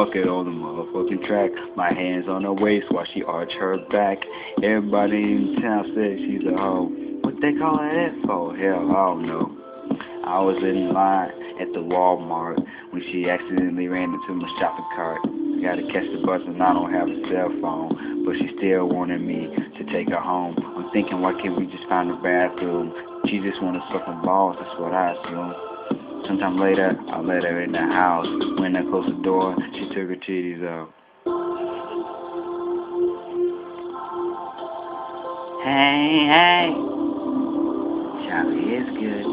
Bucket on the motherfucking track. My hands on her waist while she arch her back. Everybody in town says she's a hoe. What they call her that for? Hell, I don't know. I was in line at the Walmart when she accidentally ran into my shopping cart. Gotta catch the bus and I don't have a cell phone, but she still wanted me to take her home. I'm thinking, why can't we just find a bathroom? She just wanna suck my balls, that's what I assume. Sometime later, I let her in the house. When I closed the door, she took her titties out. Hey, hey, Charlie Izgud.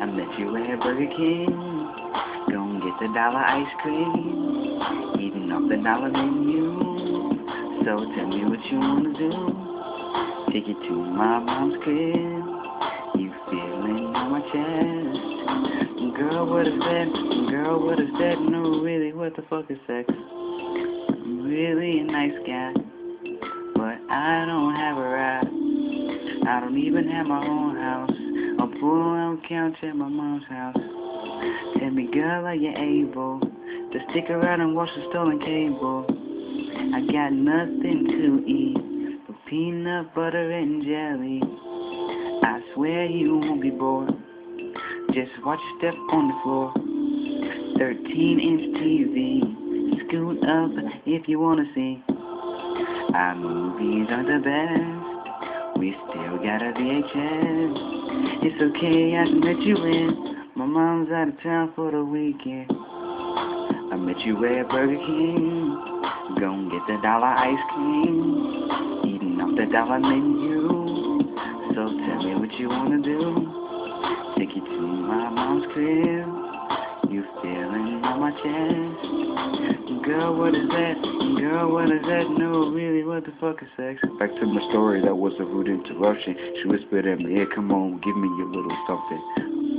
I met you at Burger King. Gonna get the dollar ice cream. Eating off the dollar menu. So tell me what you wanna do. Take you to my mom's crib. On my chest. Girl, what is that? Girl, what is that? No, really, what the fuck is sex? I'm really a nice guy, but I don't have a ride. I don't even have my own house. I'll pull out couch at my mom's house. Tell me, girl, are you able to stick around and watch the stolen cable? I got nothing to eat but peanut butter and jelly. I swear you won't be bored. Just watch step on the floor. 13 inch TV. Scoot up if you wanna see. Our movies are the best. We still got a VHS. It's okay, I can let you in. My mom's out of town for the weekend. I met you at Burger King. Gonna get the dollar ice cream. Eating off the dollar menu. So tell me what you wanna do. Take you to my mom's crib. You feeling on my chest. Girl, what is that? Girl, what is that? No, really, what the fuck is sex? Back to my story, that was a rude interruption. She whispered in my ear, come on, give me your little something.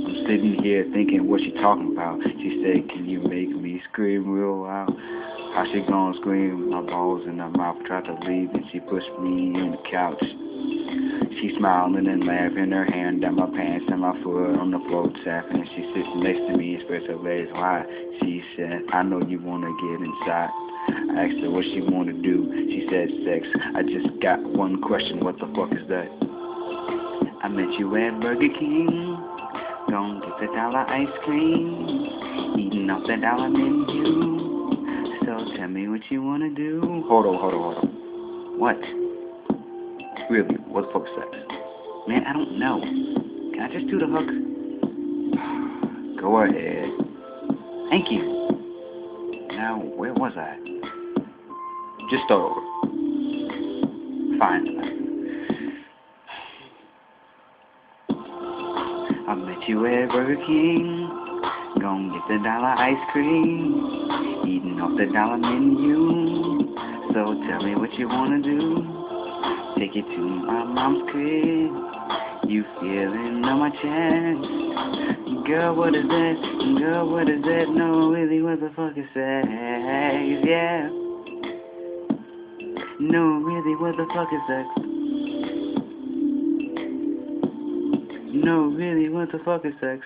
I'm sitting here thinking what she talking about. She said, can you make me scream real loud? How she gonna scream? My balls in her mouth tried to leave and she pushed me in the couch. She smiling and laughing, her hand down my pants and my foot on the floor tapping. She sits next to me and spreads her legs wide. She said, I know you wanna get inside. I asked her what she wanna do. She said sex. I just got one question, what the fuck is that? I met you at Burger King. Gonna get the dollar ice cream. Eating off the dollar menu. So tell me what you wanna do. Hold on, hold on, hold on. What? Really, what the fuck is sex? Man, I don't know. Can I just do the hook? Go ahead. Thank you. Now, where was I? Just start over. Fine. I met you at Burger King. Gonna get the dollar ice cream. Eating off the dollar menu. So tell me what you wanna do. Take it to my mom's crib. You feeling on my chest. Girl, what is that? Girl, what is that? No, really, what the fuck is sex? Yeah. No, really, what the fuck is sex? No, really, what the fuck is sex?